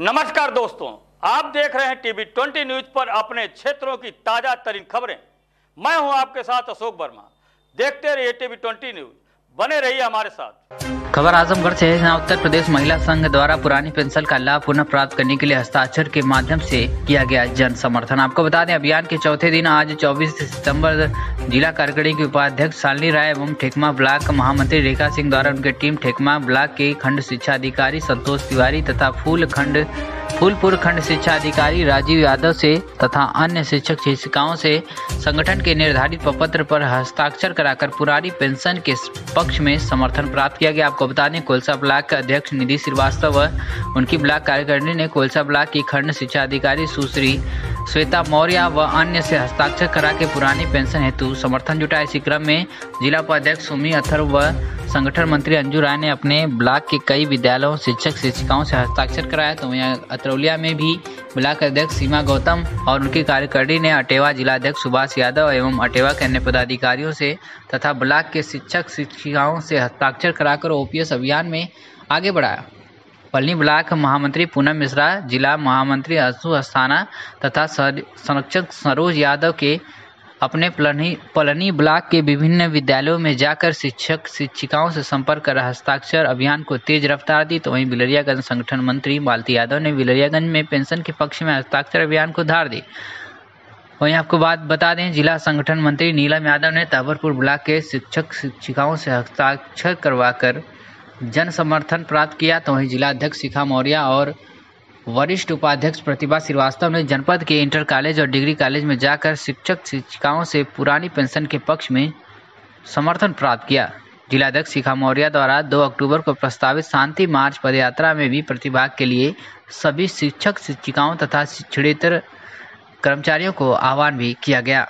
नमस्कार दोस्तों, आप देख रहे हैं टीवी ट्वेंटी न्यूज़ पर अपने क्षेत्रों की ताज़ा तरीन खबरें। मैं हूँ आपके साथ अशोक वर्मा। देखते रहिए टीवी ट्वेंटी न्यूज़, बने रहिए हमारे साथ। खबर आजमगढ़ से है, जहाँ उत्तर प्रदेश महिला संघ द्वारा पुरानी पेंशन का लाभ पुनः प्राप्त करने के लिए हस्ताक्षर के माध्यम से किया गया जन समर्थन। आपको बता दें, अभियान के चौथे दिन आज 24 सितंबर जिला कार्यकारिणी के उपाध्यक्ष शालिनी राय एवं ठेकमा ब्लॉक महामंत्री रेखा सिंह द्वारा उनके टीम ठेकमा ब्लॉक के खंड शिक्षा अधिकारी संतोष तिवारी तथा फूल खंड फूलपुर खंड शिक्षा अधिकारी राजीव यादव से तथा अन्य शिक्षक शिक्षिकाओं से संगठन के निर्धारित प्रपत्र पर हस्ताक्षर कराकर पुरानी पेंशन के पक्ष में समर्थन प्राप्त किया गया। आपको बता दें कोलसा ब्लॉक के अध्यक्ष निधि श्रीवास्तव व उनकी ब्लॉक कार्यकारिणी ने कोलसा ब्लॉक की खंड शिक्षा अधिकारी सुश्री श्वेता मौर्य व अन्य से हस्ताक्षर करा के पुरानी पेंशन हेतु समर्थन जुटाए। इसी क्रम में जिला उपाध्यक्ष सुमी अथर व संगठन मंत्री अंजू राय ने अपने ब्लॉक के कई विद्यालयों, शिक्षक, शिक्षिकाओं से हस्ताक्षर कराया। तो वहीं अतरौलिया में भी ब्लॉक अध्यक्ष सीमा गौतम और उनकी कार्यकारिणी ने अटेवा जिलाध्यक्ष सुभाष यादव एवं अटेवा के अन्य पदाधिकारियों से तथा ब्लॉक के शिक्षक, शिक्षिकाओं से हस्ताक्षर कराकर ओपीएस अभियान में आगे बढ़ाया। पलनी ब्लॉक महामंत्री पूनम मिश्रा, जिला महामंत्री अशु अस्थाना तथा संरक्षक सरोज यादव के अपने पलनी पलनी ब्लॉक के विभिन्न विद्यालयों में जाकर शिक्षक, शिक्षिकाओं से संपर्क कर हस्ताक्षर अभियान को तेज रफ्तार दी तो वहीं बिलरियागंज संगठन मंत्री मालती यादव ने बिलरियागंज में पेंशन के पक्ष में हस्ताक्षर अभियान को धार दी। वहीं आपको बात बता दें, जिला संगठन मंत्री नीलम यादव ने ताबरपुर ब्लॉक के शिक्षक, शिक्षिकाओं से हस्ताक्षर करवाकर जन समर्थन प्राप्त किया तो वहीं जिलाध्यक्ष शिखा मौर्य और वरिष्ठ उपाध्यक्ष प्रतिभा श्रीवास्तव ने जनपद के इंटर कॉलेज और डिग्री कॉलेज में जाकर शिक्षक शिक्षिकाओं से पुरानी पेंशन के पक्ष में समर्थन प्राप्त किया। जिलाध्यक्ष शिखा मौर्य द्वारा 2 अक्टूबर को प्रस्तावित शांति मार्च पदयात्रा में भी प्रतिभाग के लिए सभी शिक्षक, शिक्षिकाओं तथा शिक्षणेतर कर्मचारियों को आह्वान भी किया गया।